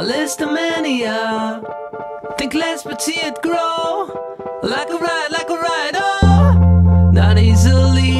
a listomania. Uh, think less but see it grow. Like a ride, like a ride, oh, not easily.